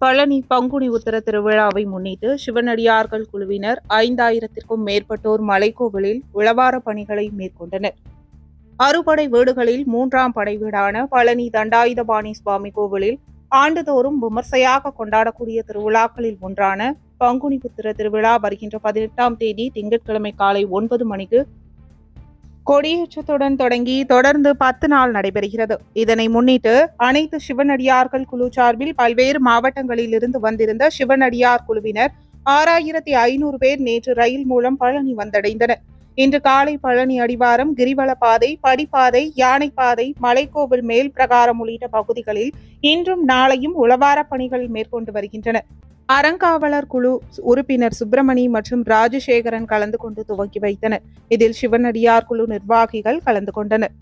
பழனி பங்குனி உத்தர திருவிழாவை முன்னிட்டு சிவனடியார்கள் குழுவினர் ஐந்தாயிரத்திற்கும் மேற்பட்டோர் மலைக்கோவிலில் உழவார பணிகளை மேற்கொண்டனர். அறுபடை வீடுகளில் மூன்றாம் படை வீடான பழனி தண்டாயுதபாணி சுவாமி கோவிலில் ஆண்டுதோறும் விமர்சையாக கொண்டாடக்கூடிய திருவிழாக்களில் ஒன்றான பங்குனி புத்திர திருவிழா வருகின்ற பதினெட்டாம் தேதி திங்கட்கிழமை காலை ஒன்பது மணிக்கு கொடியேற்றத்துடன் தொடங்கி தொடர்ந்து பத்து நாள் நடைபெறுகிறது. இதனை முன்னிட்டு அனைத்து சிவனடியார்கள் குழு சார்பில் பல்வேறு மாவட்டங்களில் இருந்து வந்திருந்த சிவனடியார் குழுவினர் ஆறாயிரத்தி ஐநூறு பேர் நேற்று ரயில் மூலம் பழனி வந்தடைந்தனர். இன்று காலை பழனி அடிவாரம் கிரிவலப்பாதை படிப்பாதை யானைப்பாதை மலைக்கோவில் மேல் பிரகாரம் உள்ளிட்ட பகுதிகளில் இன்றும் நாளையும் உளவார பணிகள் மேற்கொண்டு வருகின்றனர் அறங்காவலர் குழு உறுப்பினர் சுப்பிரமணி மற்றும் ராஜசேகரன் கலந்து கொண்டு துவக்கி வைத்தனர். இதில் சிவனடியார் குழு நிர்வாகிகள் கலந்து கொண்டனர்.